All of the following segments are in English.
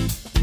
you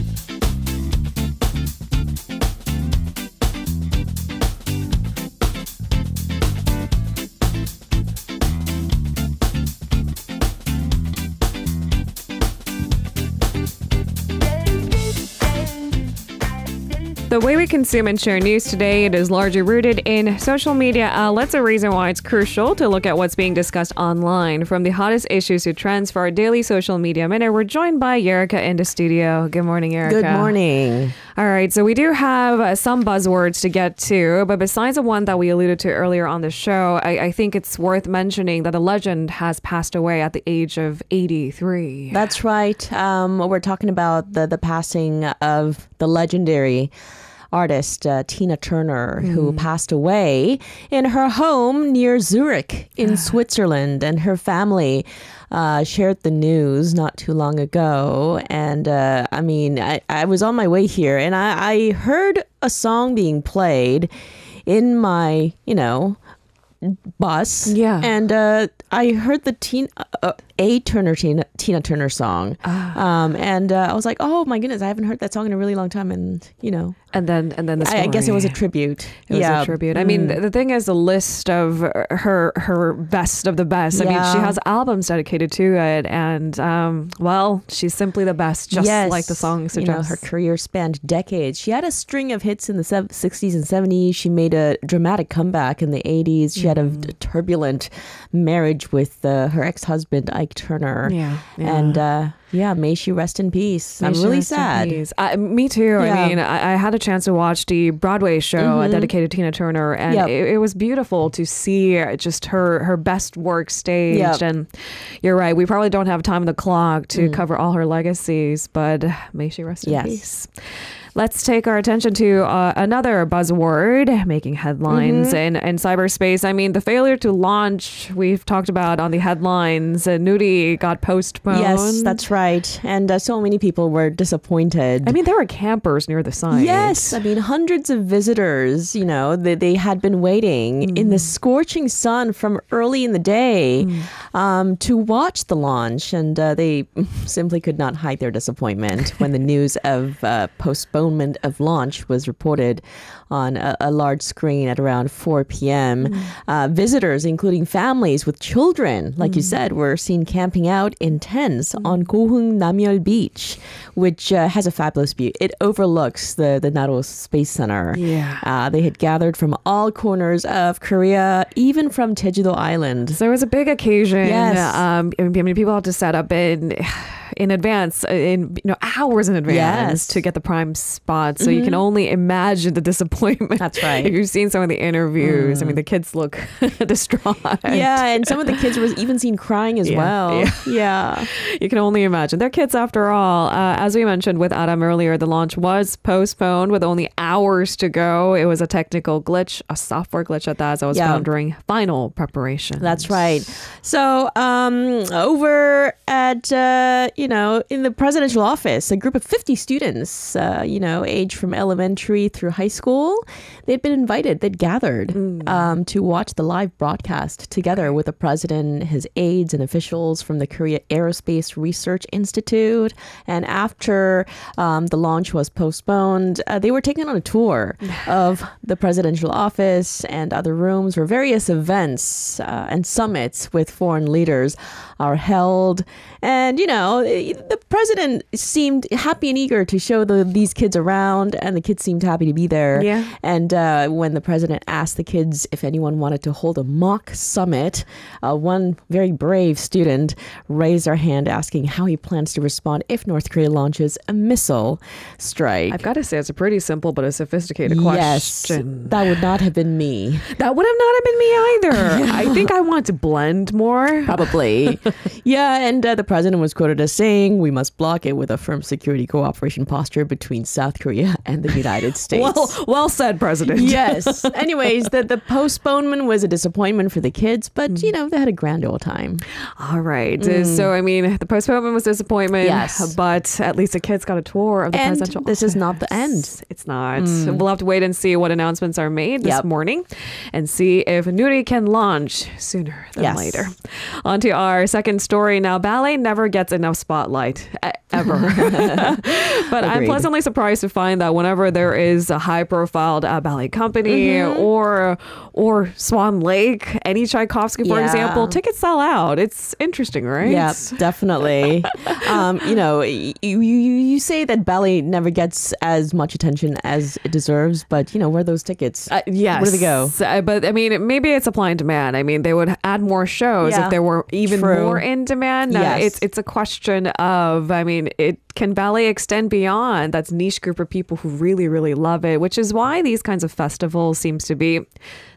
The way we consume and share news today, it is largely rooted in social media outlets, a reason why it's crucial to look at what's being discussed online. From the hottest issues to trends for our daily social media minute, we're joined by Erica in the studio. Good morning, Erica. Good morning. All right, so we do have uh, some buzzwords to get to, but besides the one that we alluded to earlier on the show, I, I think it's worth mentioning that a legend has passed away at the age of 83. That's right. Um, we're talking about the, the passing of the legendary artist uh, Tina Turner, who passed away in her home near Zurich in Switzerland. And her family uh, shared the news not too long ago. And uh, I mean, I, I was on my way here and I, I heard a song being played in my, you know, bus. Yeah. And uh, I heard the teen, uh, a Turner Tina, Tina Turner song, um, and uh, I was like, oh my goodness, I haven't heard that song in a really long time, and you know, And then, and then the I, I guess it was a tribute. It was a tribute. I mean, Mm. the thing is, the list of her her best of the best. I mean, she has albums dedicated to it, and um, well, she's simply the best, just yes, like the song You know, her career spanned decades. She had a string of hits in the sev- 60s and 70s. She made a dramatic comeback in the 80s. She had a Mm-hmm. turbulent marriage with uh, her ex-husband Ike Turner. yeah, yeah. And uh, yeah, may she rest in peace. May I'm really rest in sad. peace. Uh, me too. Yeah. I mean, I, I had a chance to watch the Broadway show uh, dedicated to Tina Turner, and Yep. it, it was beautiful to see just her her best work staged. Yep. And you're right, we probably don't have time on the clock to cover all her legacies, but may she rest in Yes. peace. Let's take our attention to uh, another buzzword making headlines in, in cyberspace. I mean, the failure to launch, we've talked about on the headlines. Uh, Nuri got postponed. Yes, that's right. And uh, so many people were disappointed. I mean, there were campers near the site. Yes, I mean hundreds of visitors. You know, they, they had been waiting in the scorching sun from early in the day um, to watch the launch, and uh, they simply could not hide their disappointment when the news of uh, postponement of launch was reported on a, a large screen at around 4 p.m. Uh, visitors, including families with children, like you said, were seen camping out in tents on Goheung Namyeol Beach, which uh, has a fabulous view. It overlooks the the Naro Space Center. Yeah. Uh, they had gathered from all corners of Korea, even from Jeju-do Island. So it was a big occasion. Yes. Um, I mean, people had to set up in in advance, uh, in you know hours in advance Yes. Mm-hmm. to get the prime spot. So you can only imagine the disappointment. That's right. If you've seen some of the interviews, I mean, the kids look distraught. Yeah, and some of the kids were even seen crying as Yeah, well. yeah. yeah. You can only imagine. They're kids after all. Uh, as we mentioned with Adam earlier, the launch was postponed with only hours to go. It was a technical glitch, a software glitch at that, as I was Yeah. found during final preparation. That's right. So, um, over at, uh, you know, in the presidential office, a group of 50 students, uh, you know, aged from elementary through high school, they'd been invited, they'd gathered um, to watch the live broadcast together with the president, his aides, and officials from the Korea Aerospace Research Institute. And after um, the launch was postponed, uh, they were taken on a tour of the presidential office and other rooms where various events uh, and summits with foreign leaders are held. And, you know, the president seemed happy and eager to show the, these kids around, and the kids seemed happy to be there. Yeah. And uh, when the president asked the kids if anyone wanted to hold a mock summit, uh, one very brave student raised their hand asking how he plans to respond if North Korea launches a missile strike. I've got to say, it's a pretty simple but a sophisticated Yes, question. that would not have been me. That would have not have been me either. I think I want to blend more. Probably. yeah, and uh, the president was quoted as saying, We must block it with a firm security cooperation posture between South Korea and the United States. Well, well said, President. President. yes. Anyways, the, the postponement was a disappointment for the kids, but Mm. you know, they had a grand old time. All right. So, I mean, the postponement was disappointment. Yes. But at least the kids got a tour of the And presidential this is not the end. Mm. It's not. We'll have to wait and see what announcements are made this Yep. morning and see if Nuri can launch sooner than Yes. later. On to our second story now. Ballet never gets enough spotlight, ever. but I'm pleasantly surprised to find that whenever there is a high profile uh, ballet company Mm-hmm. or or Swan Lake, any Tchaikovsky, for Yeah. example, tickets sell out. It's interesting, right? Yeah, definitely. um, you know, you, you you say that ballet never gets as much attention as it deserves, but you know, where are those tickets? Uh, yes. Where do they go? Uh, but I mean, maybe it's supply and demand. I mean, they would add more shows Yeah. if there were even True. more in demand. Uh, Yes. it's it's a question of, I mean, it can ballet extend beyond that niche group of people who really really love it, which is why these kinds of festivals seems to be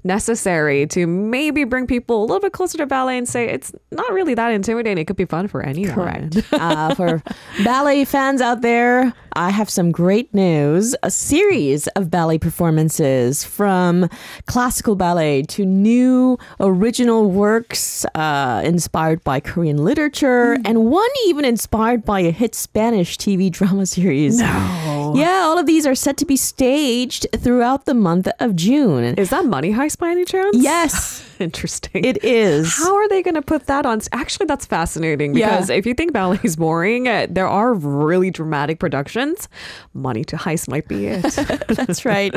necessary to maybe bring people a little bit closer to ballet and say it's not really that intimidating. It could be fun for anyone. Correct. uh, for ballet fans out there, I have some great news. A series of ballet performances from classical ballet to new original works uh, inspired by Korean literature, and one even inspired by a hit Spanish TV drama series. No. Yeah, all of these are set to be staged throughout the month of June. Is that Money Heist by any chance? Yes, Interesting. it is. How are they going to put that on? Actually, that's fascinating Yeah. because if you think ballet is boring, uh, there are really dramatic productions. Money to Heist might be it. That's right.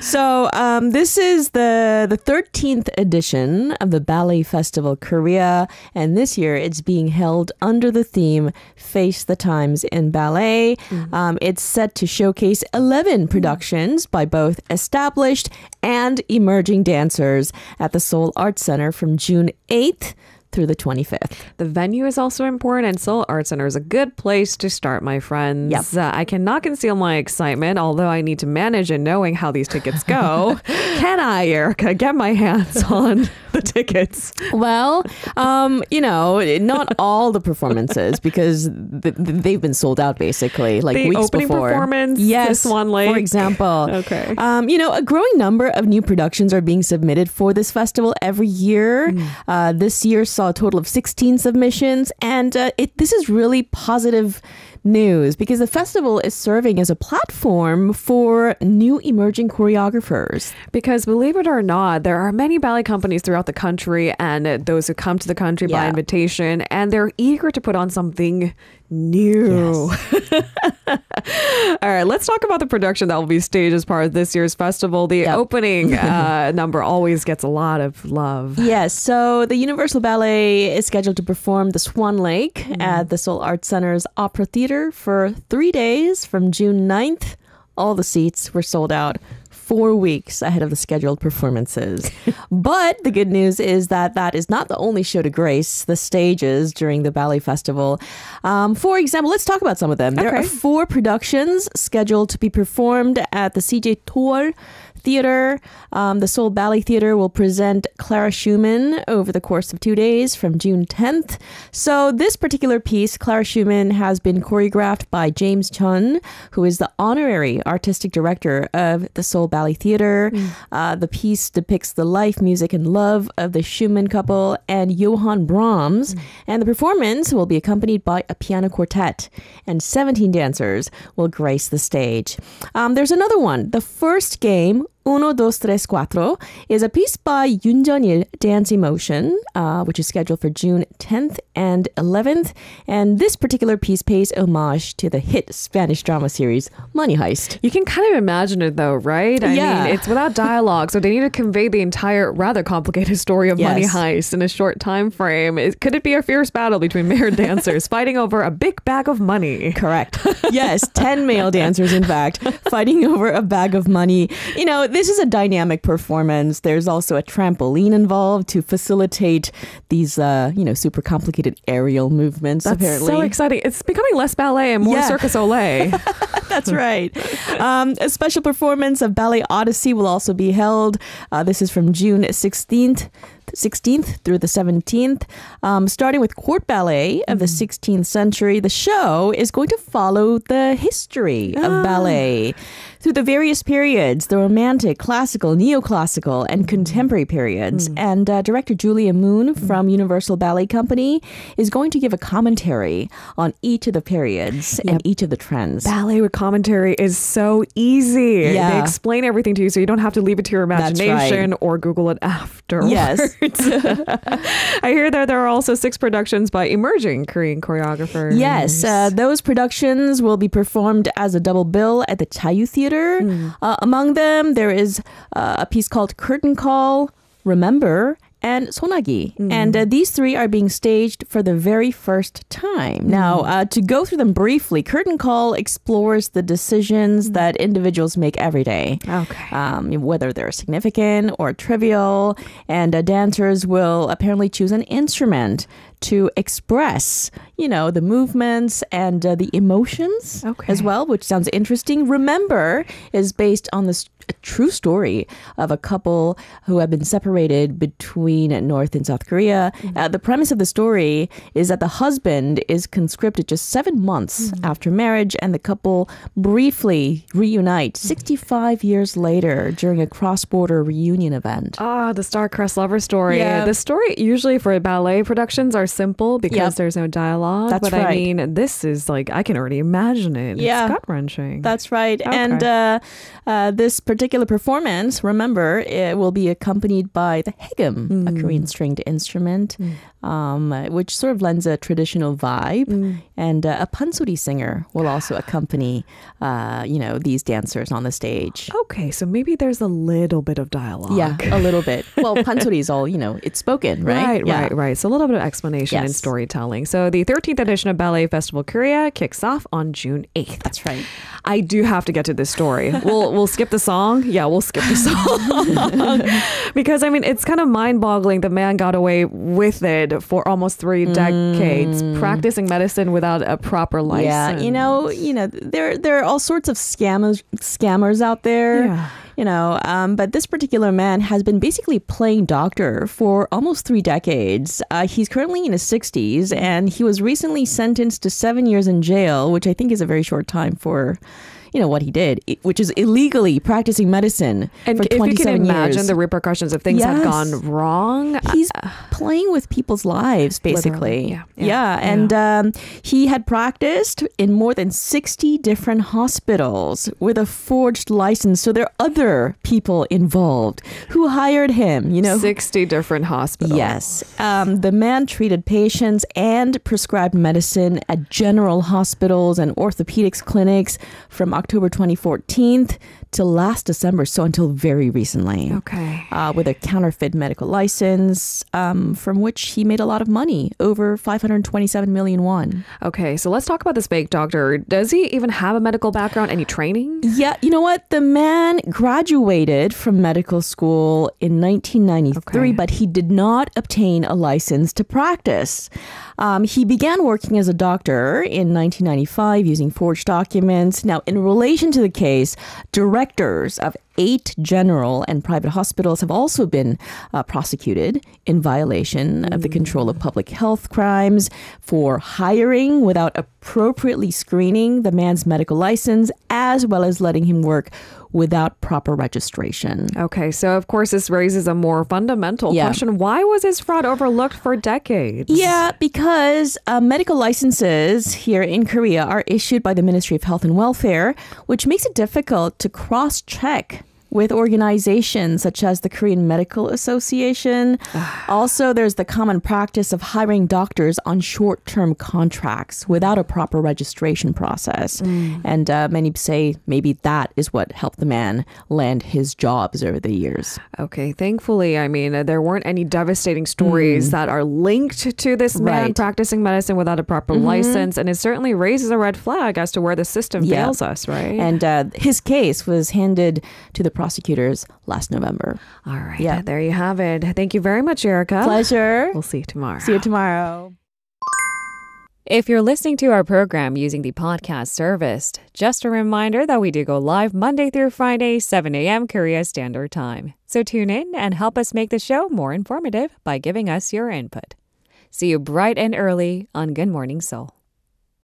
So um, this is the the thirteenth edition of the Ballet Festival Korea, and this year it's being held under the theme "Face the Times in Ballet." Um, it's set to showcase eleven productions by both established and emerging dancers at the Seoul Arts Center from June eighth through the twenty fifth. the venue is also important, and Seoul Art Center is a good place to start, my friends. Yep. Uh, I cannot conceal my excitement, although I need to manage in knowing how these tickets go. Can I, Erica, get my hands on the tickets? Well, um, you know, not all the performances because th- th- they've been sold out basically, like The weeks opening before. performance, yes, Swan Lake. for example. Okay. Um, you know, a growing number of new productions are being submitted for this festival every year. Mm. Uh, this year saw a total of 16 submissions, and uh, it, this is really positive news because the festival is serving as a platform for new emerging choreographers. Because believe it or not, there are many ballet companies throughout the country and those who come to the country by invitation, and they're eager to put on something new. All right, let's talk about the production that will be staged as part of this year's festival. The Yep. opening uh, number always gets a lot of love. Yes, so the Universal Ballet is scheduled to perform The Swan Lake at the Seoul Arts Center's Opera Theater for three days from June 9th. All the seats were sold out four weeks ahead of the scheduled performances. but the good news is that that is not the only show to grace the stages during the ballet festival. Um, for example, let's talk about some of them. There are four productions scheduled to be performed at the CJ Towol Theater. Um, the Seoul Ballet Theater will present Clara Schumann over the course of two days from June 10th. So, this particular piece, Clara Schumann, has been choreographed by James Jeon, who is the honorary artistic director of the Seoul Ballet Theater. Uh, the piece depicts the life, music, and love of the Schumann couple and Johann Brahms. And the performance will be accompanied by a piano quartet, and 17 dancers will grace the stage. Um, there's another one. The first game, Uno, dos, tres, cuatro, is a piece by Yoon Jun-il Dance Emotion, uh, which is scheduled for June 10th and 11th. And this particular piece pays homage to the hit Spanish drama series Money Heist. You can kind of imagine it though, right? I Yeah. mean, it's without dialogue, so they need to convey the entire rather complicated story of money heist in a short time frame. Could it be a fierce battle between male dancers fighting over a big bag of money? Correct. yes, 10 male dancers, in fact, fighting over a bag of money. You know, this is a dynamic performance. There's also a trampoline involved to facilitate these, uh, you know, super complicated aerial movements, That's apparently. so exciting. It's becoming less ballet and more Yeah. circus olay. That's right. Um, a special performance of Ballet Odyssey will also be held. Uh, this is from June 16th. 16th through the 17th, um, starting with court ballet of the mm-hmm. 16th century. The show is going to follow the history of ah. ballet through the various periods the romantic, classical, neoclassical, and mm-hmm. contemporary periods. Mm. And uh, director Julia Moon mm. from Universal Ballet Company is going to give a commentary on each of the periods and each of the trends. Ballet with commentary is so easy. Yeah. They explain everything to you so you don't have to leave it to your That's right. imagination or Google it afterwards. Yes. I hear that there are also six productions by emerging Korean choreographers. Yes, uh, those productions will be performed as a double bill at the Jayu Theater. Uh, among them, there is uh, a piece called Curtain Call, Remember, and Sonagi. And uh, these three are being staged for the very first time. Now, uh, to go through them briefly, Curtain Call explores the decisions that individuals make every day. Okay. Um, whether they're significant or trivial, and uh, dancers will apparently choose an instrument to express, you know, the movements and uh, the emotions Okay. as well, which sounds interesting. Remember is based on this a true story of a couple who have been separated between North and South Korea. Uh, the premise of the story is that the husband is conscripted just seven months after marriage, and the couple briefly reunite 65 years later during a cross border reunion event. Ah, the Starcrest lover story. Yeah. The story usually for ballet productions are simple because Yep. there's no dialogue. That's but I mean, this is like I can already imagine it. Yeah. It's gut wrenching. That's right. Okay. And uh, uh, this particular performance, remember, it will be accompanied by the haegeum, a Korean stringed instrument, um, which sort of lends a traditional vibe. And uh, a pansori singer will also accompany, uh, you know, these dancers on the stage. okay, so maybe there's a little bit of dialogue. Yeah, a little bit. Well, pansori is all, you know, it's spoken, right? Right, Yeah. right, right. So a little bit of explanation and storytelling. So the 13th edition of Ballet Festival Korea kicks off on June 8th. That's right. I do have to get to this story. We'll we'll skip the song. Yeah, we'll skip the song because I mean it's kind of mind-boggling. The man got away with it for almost three decades, practicing medicine without a proper license. Yeah, you know, you know, there there are all sorts of scammers scammers out there. Yeah. You know, um, but this particular man has been basically playing doctor for almost three decades. Uh, he's currently in his 60s, and he was recently sentenced to seven years in jail, which I think is a very short time for, you know, what he did, which is illegally practicing medicine and for if you 27 can imagine years. the repercussions if things have gone wrong. He's playing with people's lives, basically. yeah, yeah, And um, he had practiced in more than 60 different hospitals with a forged license. So there are other people involved who hired him, you know. 60 different hospitals. Yes. Um, the man treated patients and prescribed medicine at general hospitals and orthopedics clinics from October 2014 to last December, so until very recently Okay. uh, with a counterfeit medical license, um, from which he made a lot of money, over 527 million won. Okay, so let's talk about this fake doctor. Does he even have a medical background? Any training? Yeah, you know what? The man graduated from medical school in 1993, Okay. but he did not obtain a license to practice. Um, he began working as a doctor in 1995 using forged documents. Now, in relation to the case, directors of eight general and private hospitals have also been uh, prosecuted in violation of the Control of Public Health Crimes for hiring without appropriately screening the man's medical license, as well as letting him work without proper registration. Okay, so of course this raises a more fundamental Yeah. question. Why was this fraud overlooked for decades? Yeah, because uh, medical licenses here in Korea are issued by the Ministry of Health and Welfare, which makes it difficult to cross check with organizations such as the Korean Medical Association. also, there's the common practice of hiring doctors on short term contracts without a proper registration process. And uh, many say maybe that is what helped the man land his jobs over the years. Okay, thankfully, I mean, uh, there weren't any devastating stories that are linked to this man Mm. Right. Mm-hmm. practicing medicine without a proper license, and it certainly raises a red flag as to where the system Yeah. fails us, right? And uh, his case was handed to the prosecutors last November. All right, Yeah. there you have it. Thank you very much, Erica. Pleasure. We'll see you tomorrow. See you tomorrow. If you're listening to our program using the podcast service, just a reminder that we do go live Monday through Friday, 7 a.m. Korea Standard Time. So tune in and help us make the show more informative by giving us your input. See you bright and early on Good Morning Seoul.